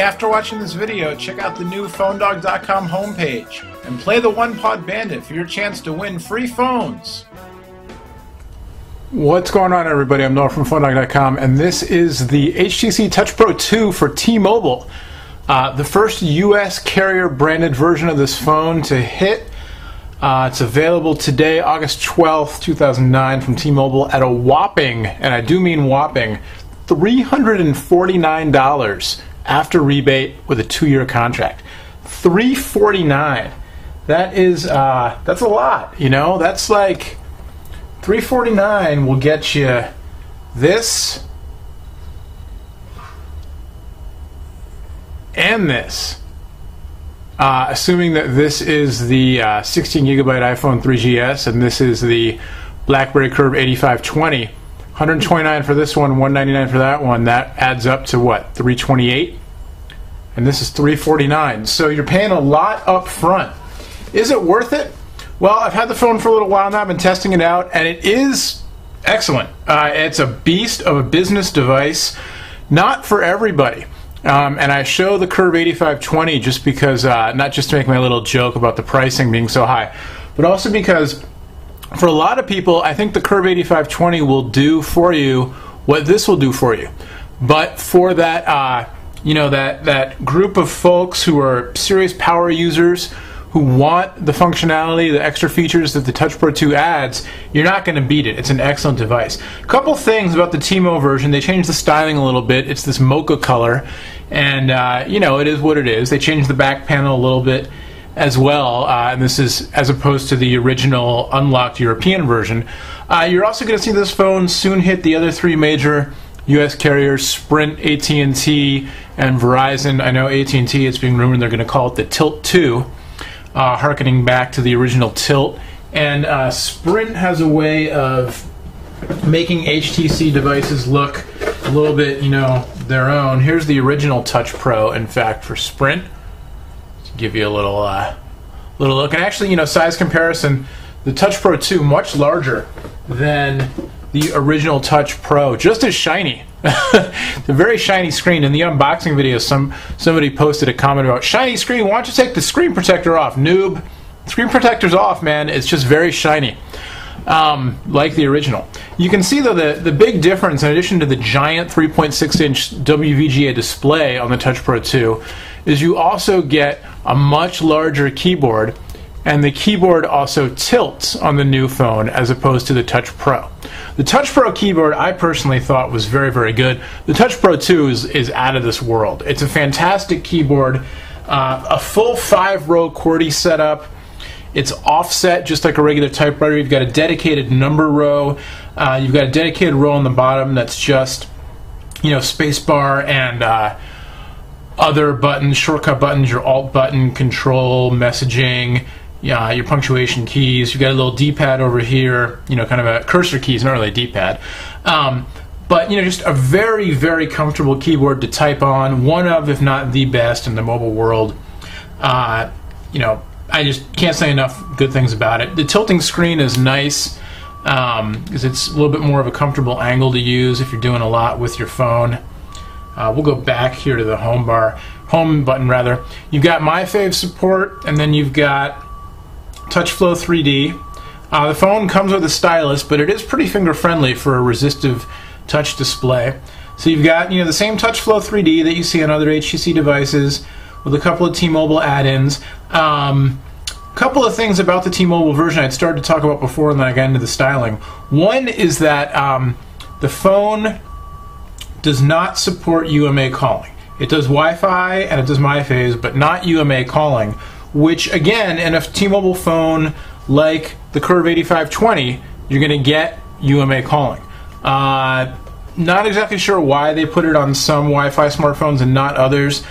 after watching this video, check out the new PhoneDog.com homepage and play the OnePod Bandit for your chance to win free phones. What's going on, everybody? I'm Noah from PhoneDog.com, and this is the HTC Touch Pro 2 for T-Mobile. Uh, the first U.S. carrier branded version of this phone to hit. Uh, it's available today, August 12th, 2009, from T-Mobile at a whopping, and I do mean whopping, $349 after rebate with a two-year contract. 349. That is uh, that's a lot. You know, that's like 349 will get you this and this. Uh, assuming that this is the uh, 16 gigabyte iPhone 3GS and this is the BlackBerry Curve 8520, 129 for this one, 199 for that one. That adds up to what? 328, and this is 349. So you're paying a lot up front. Is it worth it? Well, I've had the phone for a little while now. I've been testing it out, and it is excellent. Uh, it's a beast of a business device, not for everybody. Um, and I show the Curve 8520 just because, uh, not just to make my little joke about the pricing being so high, but also because for a lot of people, I think the Curve 8520 will do for you what this will do for you. But for that, uh, you know, that, that group of folks who are serious power users, who want the functionality, the extra features that the Touch Pro 2 adds, you're not going to beat it. It's an excellent device. A couple things about the T-Mobile version. They changed the styling a little bit. It's this mocha color, and uh, you know it is what it is. They changed the back panel a little bit as well, uh, and this is as opposed to the original unlocked European version. Uh, you're also going to see this phone soon hit the other three major U.S. carriers: Sprint, AT&T, and Verizon. I know AT&T. It's being rumored they're going to call it the Tilt 2 uh, harkening back to the original Tilt. And uh, Sprint has a way of making HTC devices look a little bit, you know, their own. Here's the original Touch Pro, in fact, for Sprint. Give you a little, uh, little look. And actually, you know, size comparison, the Touch Pro 2 much larger than the original Touch Pro, just as shiny. the very shiny screen. In the unboxing video, some somebody posted a comment about shiny screen. Why don't you take the screen protector off, noob? Screen protector's off, man. It's just very shiny, um, like the original. You can see though the the big difference, in addition to the giant 3.6 inch WVGA display on the Touch Pro 2, is you also get a much larger keyboard and the keyboard also tilts on the new phone as opposed to the Touch Pro. The Touch Pro keyboard I personally thought was very, very good. The Touch Pro 2 is, is out of this world. It's a fantastic keyboard, uh, a full five row QWERTY setup. It's offset just like a regular typewriter. You've got a dedicated number row. Uh, you've got a dedicated row on the bottom that's just, you know, spacebar and uh, other buttons, shortcut buttons, your Alt button, control, messaging, yeah, your punctuation keys. You've got a little D-pad over here, you know, kind of a cursor keys, not really a D-pad. Um, but, you know, just a very, very comfortable keyboard to type on. One of, if not the best in the mobile world. Uh, you know, I just can't say enough good things about it. The tilting screen is nice because um, it's a little bit more of a comfortable angle to use if you're doing a lot with your phone. Uh, we'll go back here to the home bar, home button rather. You've got MyFave support, and then you've got TouchFLO 3D. Uh, the phone comes with a stylus, but it is pretty finger friendly for a resistive touch display. So you've got you know the same TouchFLO 3D that you see on other HTC devices with a couple of T-Mobile add-ins. Um, couple of things about the T-Mobile version I'd started to talk about before, and then I got into the styling. One is that um, the phone does not support UMA calling. It does Wi-Fi and it does MyFaves, but not UMA calling which again, in a T-Mobile phone like the Curve 8520, you're going to get UMA calling. Uh, not exactly sure why they put it on some Wi-Fi smartphones and not others.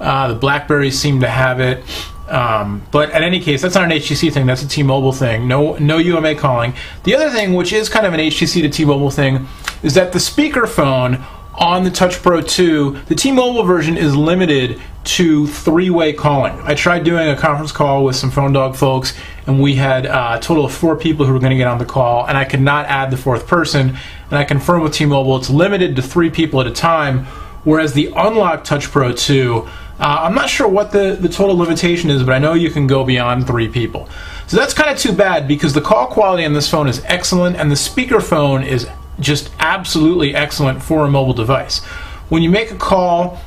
Uh, the Blackberries seem to have it. Um, but in any case, that's not an HTC thing. That's a T-Mobile thing. No, no UMA calling. The other thing, which is kind of an HTC to T-Mobile thing, is that the speakerphone on the Touch Pro 2, the T-Mobile version is limited to three-way calling. I tried doing a conference call with some phone dog folks, and we had uh, a total of four people who were going to get on the call, and I could not add the fourth person. And I confirmed with T-Mobile it's limited to three people at a time, Whereas the Unlock Touch Pro 2, uh, I'm not sure what the, the total limitation is, but I know you can go beyond three people. So that's kind of too bad because the call quality on this phone is excellent and the speakerphone is just absolutely excellent for a mobile device. When you make a call,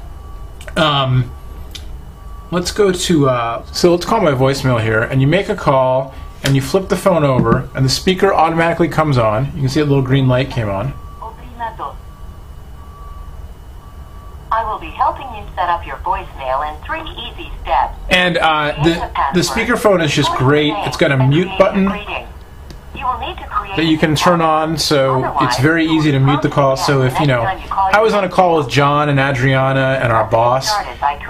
um, let's go to, uh, so let's call my voicemail here, and you make a call and you flip the phone over and the speaker automatically comes on. You can see a little green light came on. I will be helping you set up your voicemail in three easy steps. And uh, the the speakerphone is just great. It's got a mute button that you can turn on, so it's very easy to mute the call. So if you know, I was on a call with John and Adriana and our boss,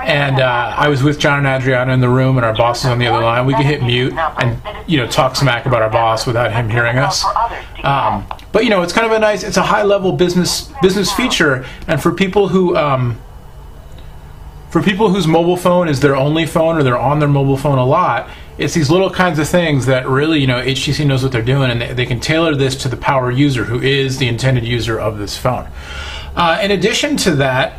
and uh, I was with John and Adriana in the room, and our boss is on the other line. We could hit mute and you know talk smack about our boss without him hearing us. Um, but you know, it's kind of a nice, it's a high level business business feature, and for people who um, for people whose mobile phone is their only phone or they're on their mobile phone a lot, it's these little kinds of things that really, you know, HTC knows what they're doing and they, they can tailor this to the power user who is the intended user of this phone. Uh, in addition to that,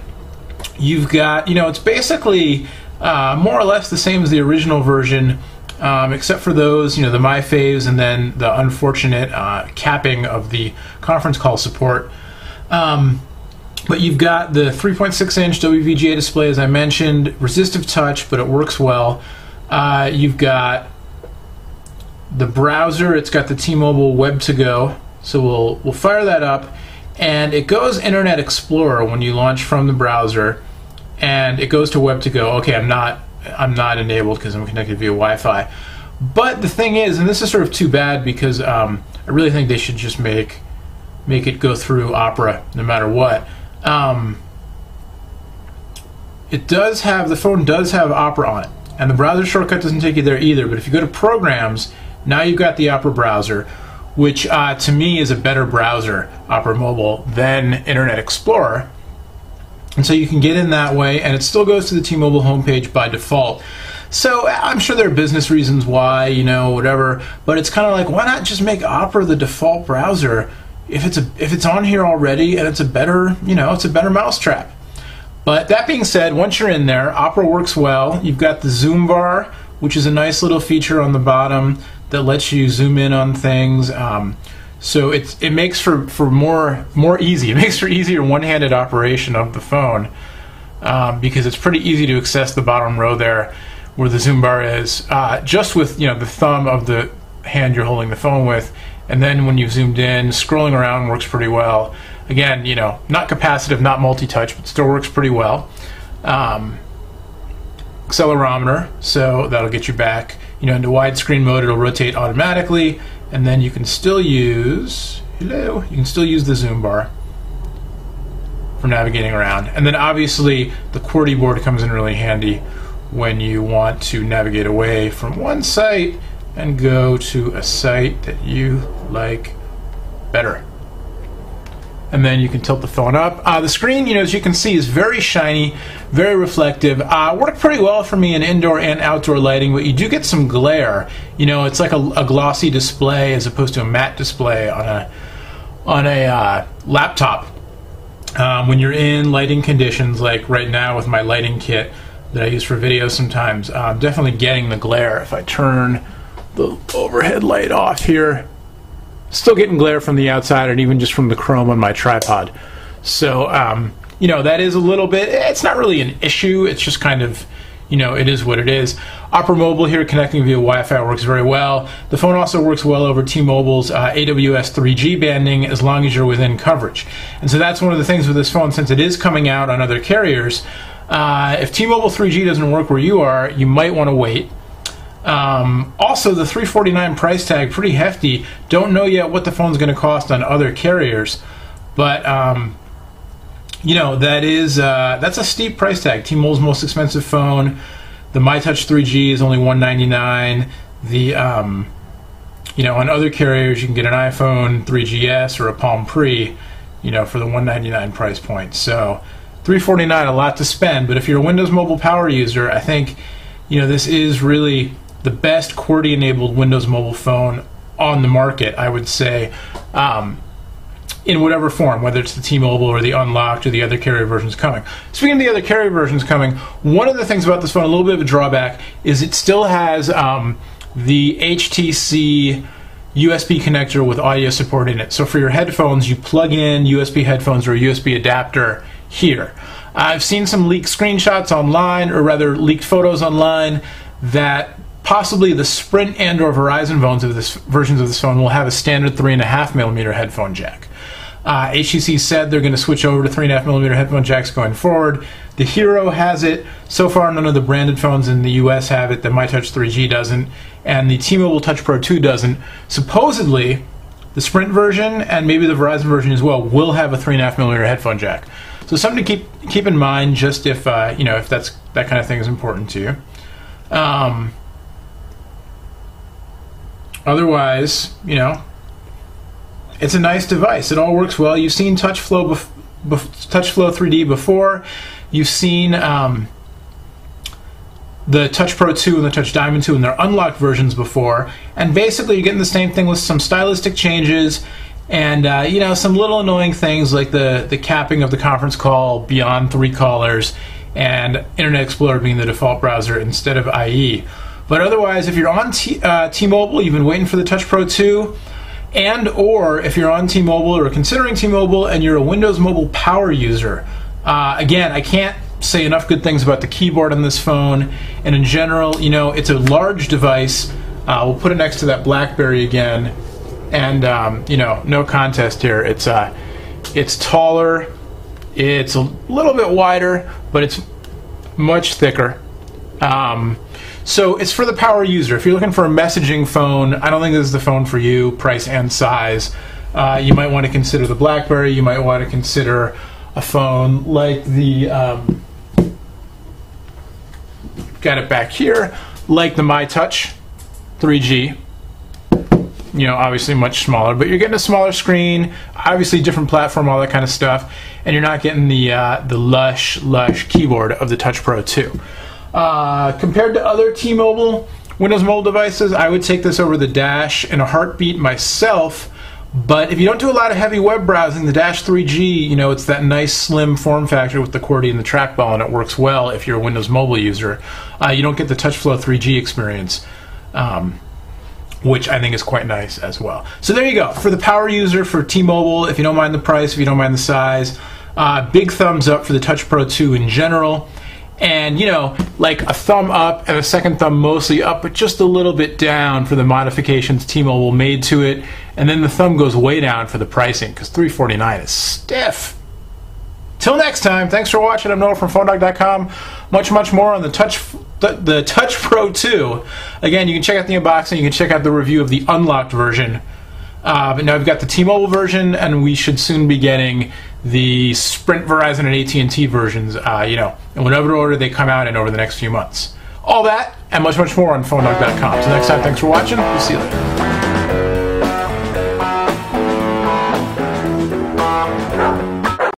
you've got, you know, it's basically uh, more or less the same as the original version. Um, except for those, you know, the My Faves and then the unfortunate uh, capping of the conference call support. Um, but you've got the 3.6 inch WVGA display, as I mentioned, resistive touch, but it works well. Uh, you've got the browser. It's got the T-Mobile Web to Go. So we'll we'll fire that up, and it goes Internet Explorer when you launch from the browser, and it goes to Web to Go. Okay, I'm not I'm not enabled because I'm connected via Wi-Fi. But the thing is, and this is sort of too bad because um, I really think they should just make make it go through Opera no matter what. Um, it does have the phone does have Opera on it, and the browser shortcut doesn't take you there either. But if you go to Programs, now you've got the Opera browser, which uh, to me is a better browser, Opera Mobile, than Internet Explorer. And so you can get in that way, and it still goes to the T-Mobile homepage by default. So I'm sure there are business reasons why, you know, whatever. But it's kind of like, why not just make Opera the default browser? if it's a if it's on here already and it's a better you know it's a better mousetrap. But that being said, once you're in there, Opera works well. You've got the zoom bar, which is a nice little feature on the bottom that lets you zoom in on things. Um, so it's it makes for, for more more easy. It makes for easier one-handed operation of the phone um, because it's pretty easy to access the bottom row there where the zoom bar is, uh, just with you know the thumb of the hand you're holding the phone with and then when you've zoomed in, scrolling around works pretty well. Again, you know, not capacitive, not multi-touch, but still works pretty well. Um, accelerometer, so that'll get you back, you know, into widescreen mode. It'll rotate automatically, and then you can still use hello. You can still use the zoom bar for navigating around, and then obviously the QWERTY board comes in really handy when you want to navigate away from one site and go to a site that you like better. And then you can tilt the phone up. Uh, the screen, you know, as you can see, is very shiny, very reflective. Uh, worked pretty well for me in indoor and outdoor lighting, but you do get some glare. You know, it's like a, a glossy display as opposed to a matte display on a on a uh, laptop. Um, when you're in lighting conditions, like right now with my lighting kit that I use for video sometimes, I'm definitely getting the glare. If I turn the overhead light off here. Still getting glare from the outside and even just from the chrome on my tripod. So, um, you know, that is a little bit, it's not really an issue. It's just kind of, you know, it is what it is. Opera Mobile here connecting via Wi-Fi works very well. The phone also works well over T-Mobile's uh, AWS 3G banding as long as you're within coverage. And so that's one of the things with this phone since it is coming out on other carriers. Uh, if T-Mobile 3G doesn't work where you are, you might want to wait. Um, also, the 349 price tag pretty hefty. Don't know yet what the phone's going to cost on other carriers, but um, you know that is uh, that's a steep price tag. T-Mobile's most expensive phone. The MyTouch 3G is only 199. The um, you know on other carriers you can get an iPhone 3GS or a Palm Pre, you know for the 199 price point. So 349 a lot to spend, but if you're a Windows Mobile Power user, I think you know this is really the best QWERTY enabled Windows mobile phone on the market, I would say. Um, in whatever form, whether it's the T-Mobile or the unlocked or the other carrier versions coming. Speaking of the other carrier versions coming, one of the things about this phone, a little bit of a drawback, is it still has um, the HTC USB connector with audio support in it. So for your headphones, you plug in USB headphones or a USB adapter here. I've seen some leaked screenshots online, or rather leaked photos online, that possibly the Sprint and or Verizon of this versions of this phone will have a standard three and a half millimeter headphone jack. Uh, HTC said they're going to switch over to 3.5 millimeter headphone jacks going forward. The Hero has it. So far, none of the branded phones in the US have it. The MyTouch 3G doesn't. And the T Mobile Touch Pro 2 doesn't. Supposedly, the Sprint version and maybe the Verizon version as well will have a 3.5 millimeter headphone jack. So something to keep keep in mind, just if uh, you know if that's that kind of thing is important to you. Um, otherwise, you know, it's a nice device. It all works well. You've seen TouchFLO, bef- bef- TouchFLO 3D before. You've seen um, the Touch Pro 2 and the Touch Diamond 2 in their unlocked versions before. And basically, you're getting the same thing with some stylistic changes and uh, you know some little annoying things like the the capping of the conference call beyond three callers and Internet Explorer being the default browser instead of IE. But otherwise, if you're on T- uh, T-Mobile, you've been waiting for the Touch Pro 2 and or if you're on T-Mobile or considering T-Mobile and you're a Windows Mobile Power user, uh, again, I can't say enough good things about the keyboard on this phone. And in general, you know, it's a large device. Uh, we'll put it next to that BlackBerry again, and um, you know, no contest here. It's uh, it's taller, it's a little bit wider, but it's much thicker. Um, so it's for the power user. If you're looking for a messaging phone, I don't think this is the phone for you, price and size. Uh, you might want to consider the BlackBerry. You might want to consider a phone like the. Um, got it back here, like the MyTouch 3G. You know, obviously much smaller, but you're getting a smaller screen, obviously different platform, all that kind of stuff, and you're not getting the uh, the lush, lush keyboard of the Touch Pro 2. Uh, compared to other T-Mobile Windows Mobile devices, I would take this over the Dash in a heartbeat myself. But if you don't do a lot of heavy web browsing, the Dash 3G, you know, it's that nice slim form factor with the QWERTY and the trackball, and it works well if you're a Windows Mobile user. Uh, you don't get the TouchFLO 3G experience. Um, which I think is quite nice as well. So there you go. For the power user for T-Mobile, if you don't mind the price, if you don't mind the size, uh, big thumbs up for the Touch Pro 2 in general and you know like a thumb up and a second thumb mostly up but just a little bit down for the modifications t-mobile made to it. And then the thumb goes way down for the pricing because 349 is stiff. Till next time thanks for watching. I'm noah from phonedog.com much much more on the touch the, the touch pro 2 again you can check out the unboxing. You can check out the review of the unlocked version. Uh, but now we've got the T-Mobile version, and we should soon be getting the Sprint, Verizon, and AT&T versions. Uh, you know, in whatever order they come out in over the next few months. All that and much, much more on PhoneDog.com. So next time, thanks for watching. We'll see you later.